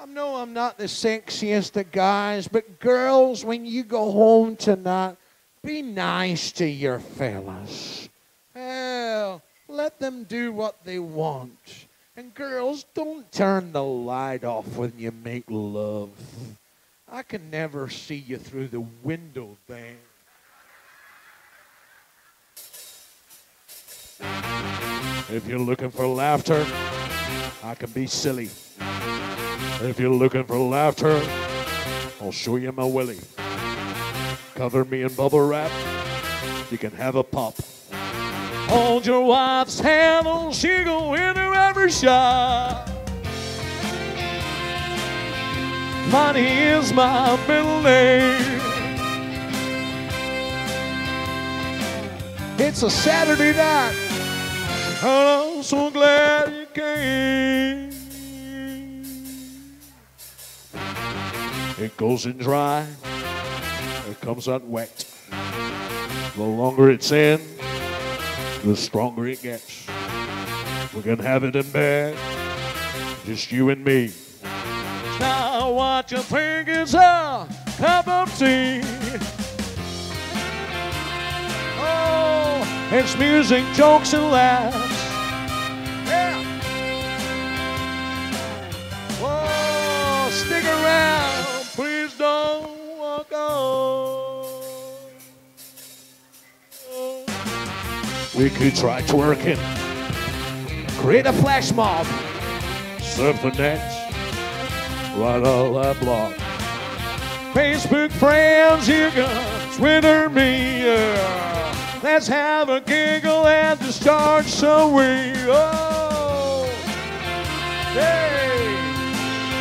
I know I'm not the sexiest of guys, but girls, when you go home tonight, be nice to your fellas. Hell, let them do what they want. And girls, don't turn the light off when you make love. I can never see you through the window then. If you're looking for laughter, I can be silly. If you're looking for laughter, I'll show you my willy. Cover me in bubble wrap, you can have a pop. Hold your wife's hand and she go into every shot. Money is my middle name. It's a Saturday night, and I'm so glad you came. It goes in dry, it comes out wet. The longer it's in, the stronger it gets. We can have it in bed, just you and me. Now what you think is a cup of tea? Oh, it's music, jokes, and laughs. Yeah. Oh, stick around, We could try twerking, create a flash mob, surf the net, write all that blog. Facebook friends, you can Twitter me. Yeah. Let's have a giggle and discharge some we. Oh, hey,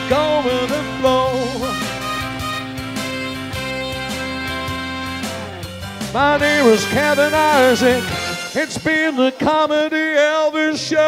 go with the flow. My name is Kevin Isaac. It's been the Comedy Elvis Show.